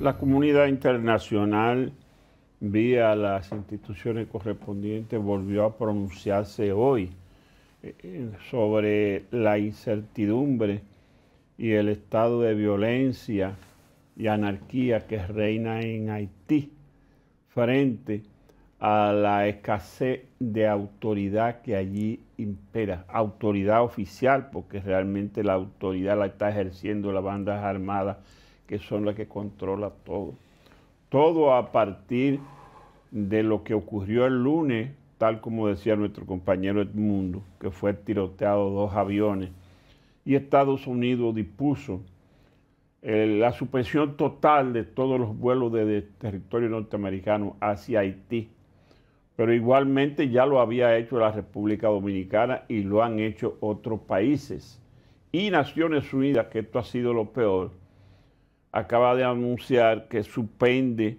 La comunidad internacional, vía las instituciones correspondientes, volvió a pronunciarse hoy eh, sobre la incertidumbre y el estado de violencia y anarquía que reina en Haití frente a la escasez de autoridad que allí impera, autoridad oficial, porque realmente la autoridad la está ejerciendo las bandas armadas, que son las que controlan todo. Todo a partir de lo que ocurrió el lunes, tal como decía nuestro compañero Edmundo, que fue tiroteado dos aviones, y Estados Unidos dispuso eh, la supresión total de todos los vuelos de territorio norteamericano hacia Haití pero igualmente ya lo había hecho la República Dominicana y lo han hecho otros países. Y Naciones Unidas, que esto ha sido lo peor, acaba de anunciar que suspende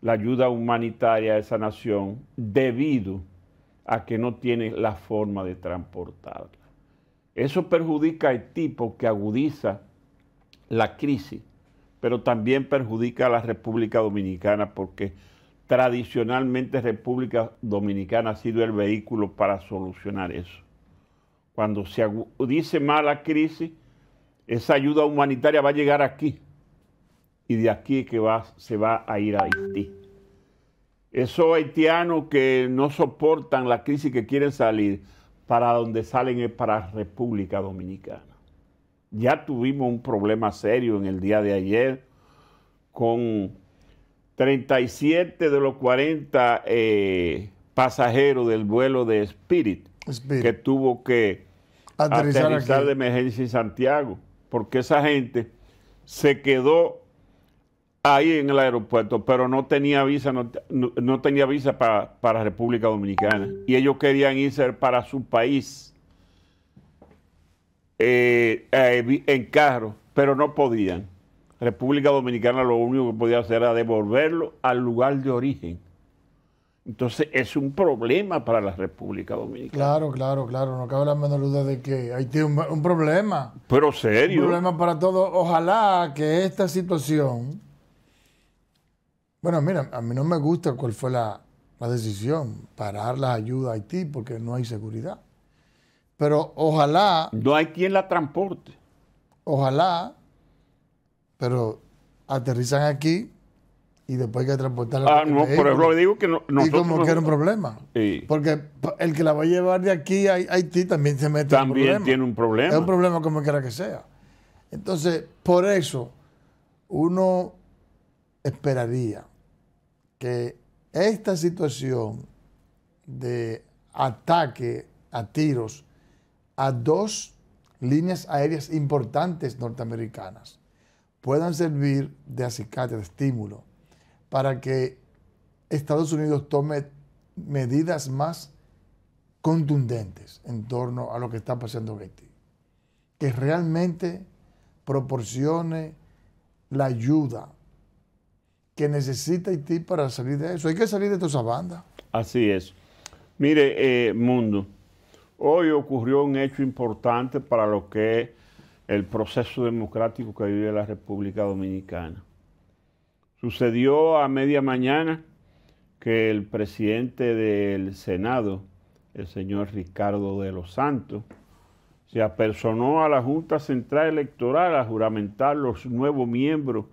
la ayuda humanitaria a esa nación debido a que no tiene la forma de transportarla. Eso perjudica a Haití porque agudiza la crisis, pero también perjudica a la República Dominicana porque tradicionalmente República Dominicana ha sido el vehículo para solucionar eso. Cuando se agudice más la crisis, esa ayuda humanitaria va a llegar aquí y de aquí que va, se va a ir a Haití. Esos haitianos que no soportan la crisis que quieren salir, para donde salen es para República Dominicana. Ya tuvimos un problema serio en el día de ayer con 37 de los 40 eh, pasajeros del vuelo de Spirit, que tuvo que aterrizar, de emergencia en Santiago, porque esa gente se quedó ahí en el aeropuerto, pero no tenía visa, no, tenía visa para, para República Dominicana. Y ellos querían irse para su país eh, eh, en carro, pero no podían. República Dominicana lo único que podía hacer era devolverlo al lugar de origen. Entonces es un problema para la República Dominicana. Claro, claro, claro. No cabe la menor duda de que es un, un problema. Pero serio. Un problema para todos. Ojalá que esta situación. Bueno, mira, a mí no me gusta cuál fue la, la decisión, parar la ayuda a Haití porque no hay seguridad. Pero ojalá. No hay quien la transporte. Ojalá pero aterrizan aquí y después hay que transportarla. Ah, no, por eso le digo que no. Y como que era un problema. Porque el que la va a llevar de aquí a Haití también se mete en un problema. También tiene un problema. Es un problema como quiera que sea. Entonces, por eso, uno esperaría que esta situación de ataque a tiros a dos líneas aéreas importantes norteamericanas puedan servir de acicate, de estímulo, para que Estados Unidos tome medidas más contundentes en torno a lo que está pasando en Haití. Que realmente proporcione la ayuda que necesita Haití para salir de eso. Hay que salir de toda esa banda. Así es. Mire, eh, Mundo, hoy ocurrió un hecho importante para lo que el proceso democrático que vive la República Dominicana. Sucedió a media mañana que el presidente del Senado, el señor Ricardo de los Santos, se apersonó a la Junta Central Electoral a juramentar los nuevos miembros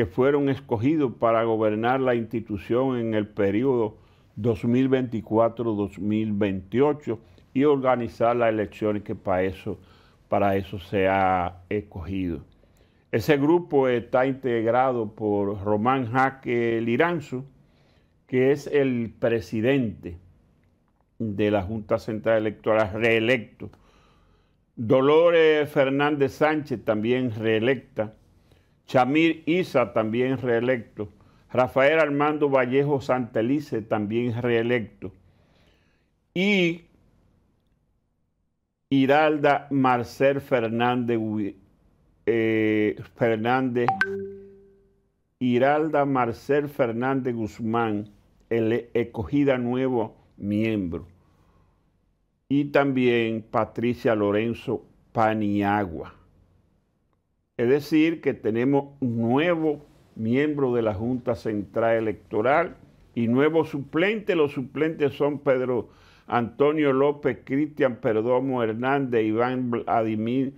que fueron escogidos para gobernar la institución en el periodo 2024-2028 y organizar las elecciones que para eso para eso se ha escogido. Ese grupo está integrado por Román Jaque Liranzo, que es el presidente de la Junta Central Electoral reelecto. Dolores Fernández Sánchez, también reelecta. Chamir Isa, también reelecto. Rafael Armando Vallejo Santelice, también reelecto. Y Hiralda Marcel Fernández, eh, Fernández, Hiralda Marcel Fernández Guzmán, el escogida nuevo miembro. Y también Patricia Lorenzo Paniagua. Es decir, que tenemos nuevos miembro de la Junta Central Electoral y nuevo suplente. Los suplentes son Pedro Antonio López, Cristian Perdomo Hernández, Iván Vladimir,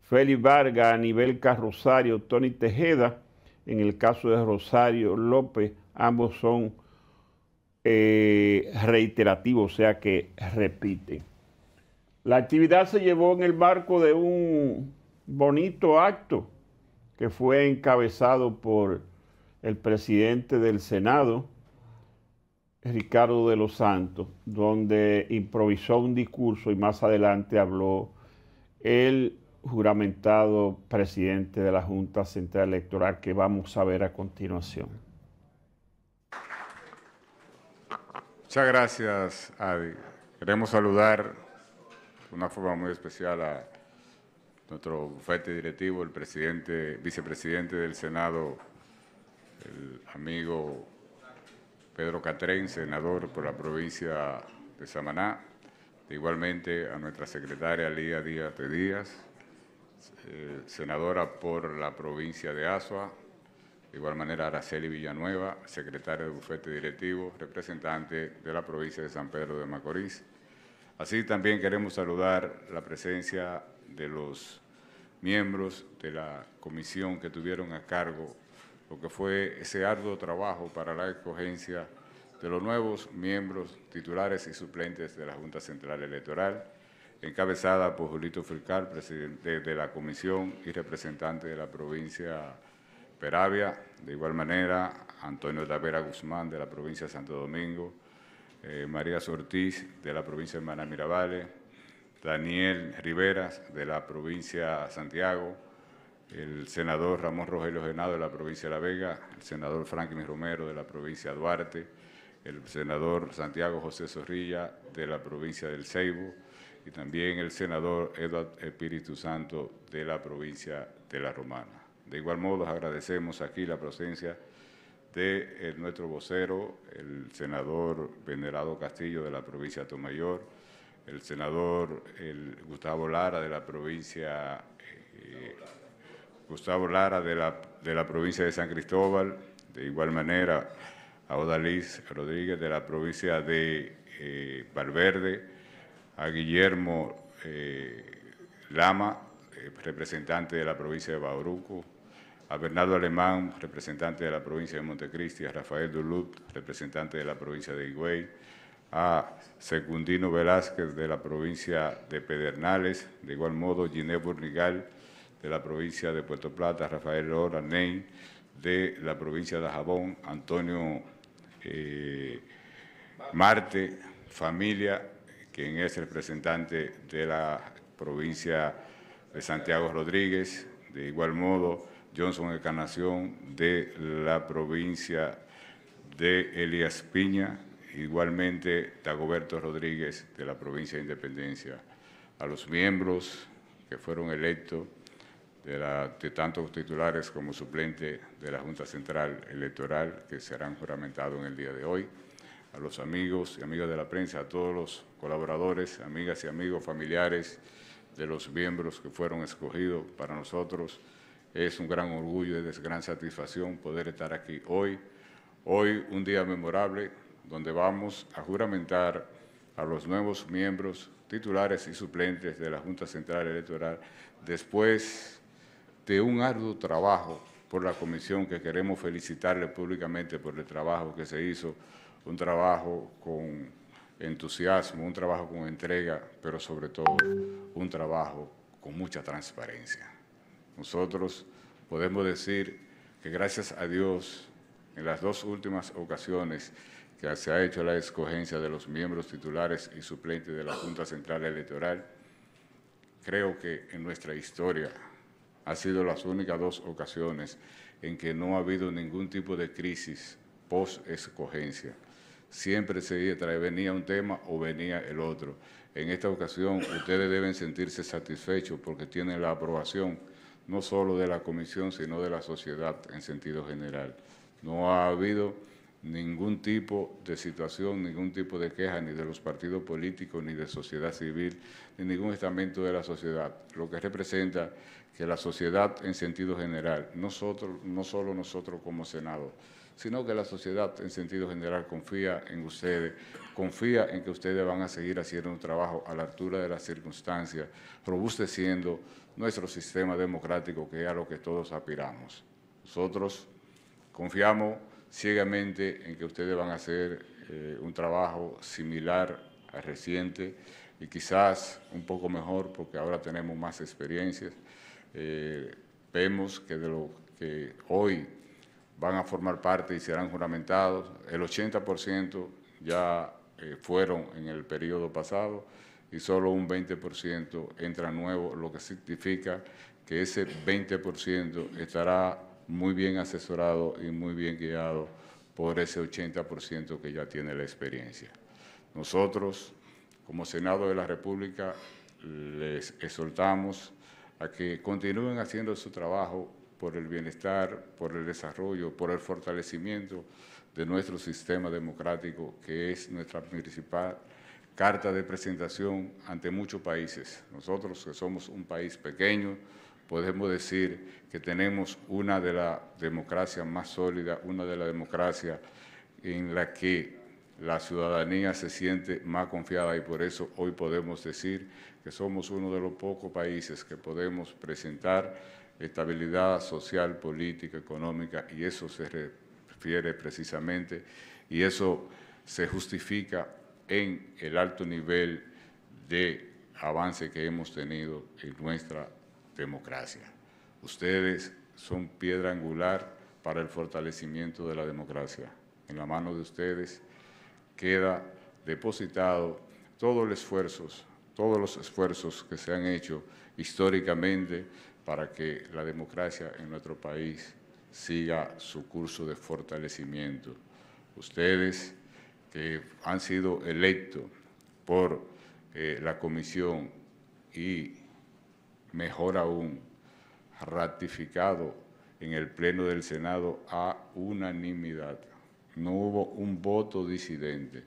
Félix Vargas, Anibel Carrosario, Tony Tejeda. En el caso de Rosario López, ambos son eh, reiterativos, o sea que repiten. La actividad se llevó en el marco de un bonito acto que fue encabezado por el presidente del Senado, Ricardo de los Santos, donde improvisó un discurso y más adelante habló el juramentado presidente de la Junta Central Electoral que vamos a ver a continuación. Muchas gracias, Adi. Queremos saludar de una forma muy especial a nuestro bufete directivo, el presidente, vicepresidente del Senado, el amigo Pedro Catrén, senador por la provincia de Samaná. Igualmente a nuestra secretaria Lía Díaz de Díaz, eh, senadora por la provincia de Asua, de igual manera, Araceli Villanueva, secretaria del bufete directivo, representante de la provincia de San Pedro de Macorís. Así también queremos saludar la presencia de los miembros de la comisión que tuvieron a cargo lo que fue ese arduo trabajo para la escogencia de los nuevos miembros titulares y suplentes de la Junta Central Electoral, encabezada por Julito Fulcar, presidente de la comisión y representante de la provincia Peravia, de igual manera Antonio Tavera Guzmán de la provincia de Santo Domingo, eh, María Ortiz de la provincia de Mirabales, Daniel Riveras de la provincia de Santiago, el senador Ramón Rogelio Genado de la provincia de La Vega, el senador Franklin Romero de la provincia de Duarte, el senador Santiago José Zorrilla de la provincia del Ceibo. Y también el senador Eduardo Espíritu Santo de la provincia de La Romana. De igual modo, agradecemos aquí la presencia de eh, nuestro vocero, el senador Venerado Castillo de la provincia de Tomayor, el senador Gustavo Lara de la provincia eh, Gustavo Lara de la, de la provincia de San Cristóbal, de igual manera a Odalís Rodríguez de la provincia de eh, Valverde, a Guillermo Lama, representante de la provincia de Bauruco, a Bernardo Alemán, representante de la provincia de Montecristi, a Rafael Duluth, representante de la provincia de Higüey, a Secundino Velázquez de la provincia de Pedernales, de igual modo Giné Burnigal de la provincia de Puerto Plata, Rafael Lora Nein de la provincia de Jabón, Antonio eh, Marte, familia, quien es representante de la provincia de Santiago Rodríguez, de igual modo Johnson Encarnación de la provincia de Elias Piña, igualmente Dagoberto Rodríguez de la provincia de Independencia, a los miembros que fueron electos de, tantos titulares como suplente de la Junta Central Electoral que serán juramentados en el día de hoy, a los amigos y amigas de la prensa, a todos los colaboradores, amigas y amigos familiares de los miembros que fueron escogidos para nosotros es un gran orgullo y es gran satisfacción poder estar aquí hoy. Hoy un día memorable donde vamos a juramentar a los nuevos miembros titulares y suplentes de la Junta Central Electoral después de un arduo trabajo por la comisión que queremos felicitarle públicamente por el trabajo que se hizo, un trabajo con entusiasmo, un trabajo con entrega, pero sobre todo un trabajo con mucha transparencia. Nosotros podemos decir que gracias a Dios, en las dos últimas ocasiones que se ha hecho la escogencia de los miembros titulares y suplentes de la Junta Central Electoral, creo que en nuestra historia ha sido las únicas dos ocasiones en que no ha habido ningún tipo de crisis post-escogencia. Siempre se venía un tema o venía el otro. En esta ocasión ustedes deben sentirse satisfechos porque tienen la aprobación no solo de la comisión, sino de la sociedad en sentido general. No ha habido ningún tipo de situación, ningún tipo de queja, ni de los partidos políticos, ni de sociedad civil, ni ningún estamento de la sociedad. Lo que representa que la sociedad en sentido general, nosotros, no solo nosotros como Senado, sino que la sociedad en sentido general confía en ustedes, confía en que ustedes van a seguir haciendo un trabajo a la altura de las circunstancias, robusteciendo nuestro sistema democrático, que es a lo que todos aspiramos. Nosotros confiamos ciegamente en que ustedes van a hacer eh, un trabajo similar al reciente y quizás un poco mejor porque ahora tenemos más experiencias. Eh, vemos que de lo que hoy van a formar parte y serán juramentados. El 80% ya eh, fueron en el periodo pasado y solo un 20% entra nuevo, lo que significa que ese 20% estará muy bien asesorado y muy bien guiado por ese 80% que ya tiene la experiencia. Nosotros, como Senado de la República, les exhortamos a que continúen haciendo su trabajo por el bienestar, por el desarrollo, por el fortalecimiento de nuestro sistema democrático, que es nuestra principal carta de presentación ante muchos países. Nosotros, que somos un país pequeño, podemos decir que tenemos una de las democracias más sólidas, una de las democracias en la que la ciudadanía se siente más confiada y por eso hoy podemos decir que somos uno de los pocos países que podemos presentar estabilidad social, política, económica, y eso se refiere precisamente, y eso se justifica en el alto nivel de avance que hemos tenido en nuestra democracia. Ustedes son piedra angular para el fortalecimiento de la democracia. En la mano de ustedes queda depositado todo el esfuerzo, todos los esfuerzos que se han hecho históricamente para que la democracia en nuestro país siga su curso de fortalecimiento. Ustedes que han sido electos por eh, la comisión y, mejor aún, ratificado en el Pleno del Senado a unanimidad. No hubo un voto disidente.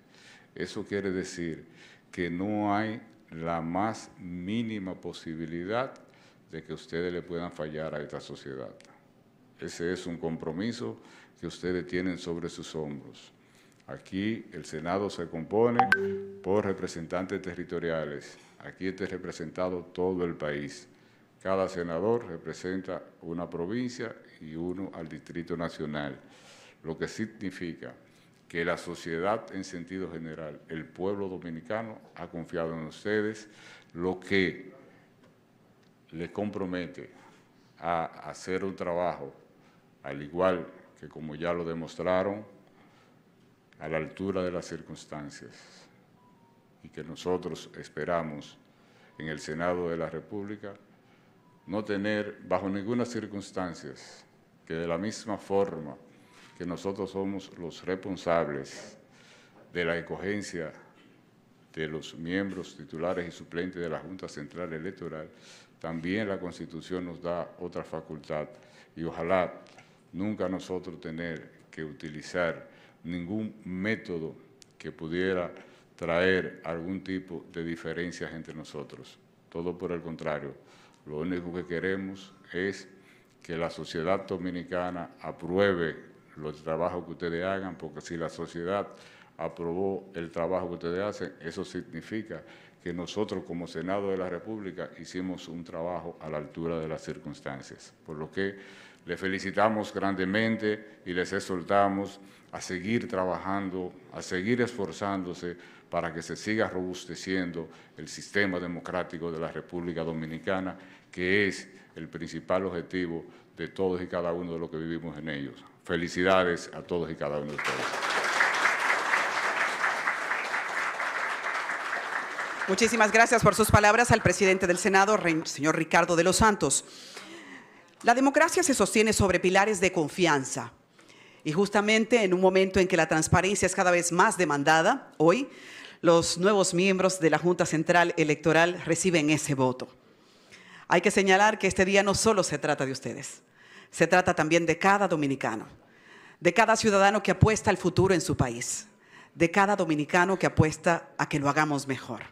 Eso quiere decir que no hay la más mínima posibilidad de que ustedes le puedan fallar a esta sociedad. Ese es un compromiso que ustedes tienen sobre sus hombros. Aquí el Senado se compone por representantes territoriales. Aquí está representado todo el país. Cada senador representa una provincia y uno al Distrito Nacional, lo que significa que la sociedad en sentido general, el pueblo dominicano ha confiado en ustedes, lo que le compromete a hacer un trabajo, al igual que como ya lo demostraron, a la altura de las circunstancias y que nosotros esperamos en el Senado de la República no tener bajo ninguna circunstancia que de la misma forma que nosotros somos los responsables de la escogencia de los miembros titulares y suplentes de la Junta Central Electoral, también la Constitución nos da otra facultad y ojalá nunca nosotros tener que utilizar ningún método que pudiera traer algún tipo de diferencias entre nosotros. Todo por el contrario, lo único que queremos es que la sociedad dominicana apruebe los trabajos que ustedes hagan, porque si la sociedad aprobó el trabajo que ustedes hacen, eso significa que nosotros como Senado de la República hicimos un trabajo a la altura de las circunstancias. Por lo que les felicitamos grandemente y les exhortamos a seguir trabajando, a seguir esforzándose para que se siga robusteciendo el sistema democrático de la República Dominicana, que es el principal objetivo de todos y cada uno de los que vivimos en ellos. Felicidades a todos y cada uno de ustedes. Muchísimas gracias por sus palabras al presidente del Senado, señor Ricardo de los Santos. La democracia se sostiene sobre pilares de confianza. Y justamente en un momento en que la transparencia es cada vez más demandada, hoy los nuevos miembros de la Junta Central Electoral reciben ese voto. Hay que señalar que este día no solo se trata de ustedes, se trata también de cada dominicano de cada ciudadano que apuesta al futuro en su país, de cada dominicano que apuesta a que lo hagamos mejor.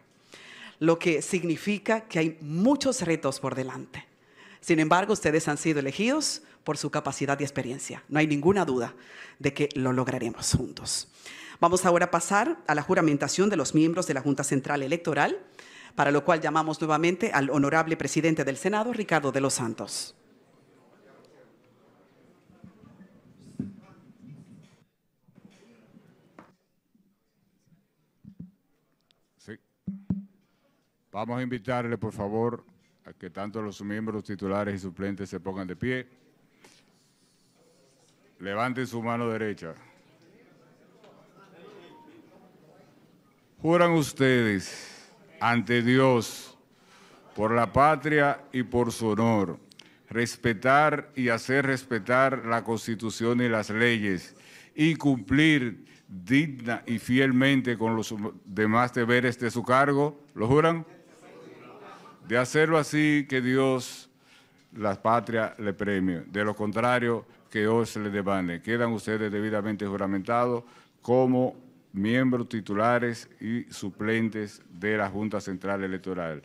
Lo que significa que hay muchos retos por delante. Sin embargo, ustedes han sido elegidos por su capacidad y experiencia. No hay ninguna duda de que lo lograremos juntos. Vamos ahora a pasar a la juramentación de los miembros de la Junta Central Electoral, para lo cual llamamos nuevamente al honorable presidente del Senado, Ricardo de los Santos. Sí. Vamos a invitarle, por favor, a que tanto los miembros titulares y suplentes se pongan de pie. Levanten su mano derecha. Juran ustedes ante Dios, por la patria y por su honor, respetar y hacer respetar la Constitución y las leyes y cumplir digna y fielmente con los demás deberes de su cargo. ¿Lo juran? De hacerlo así, que Dios, la patria, le premie. De lo contrario, que se le demande. Quedan ustedes debidamente juramentados como miembros titulares y suplentes de la Junta Central Electoral.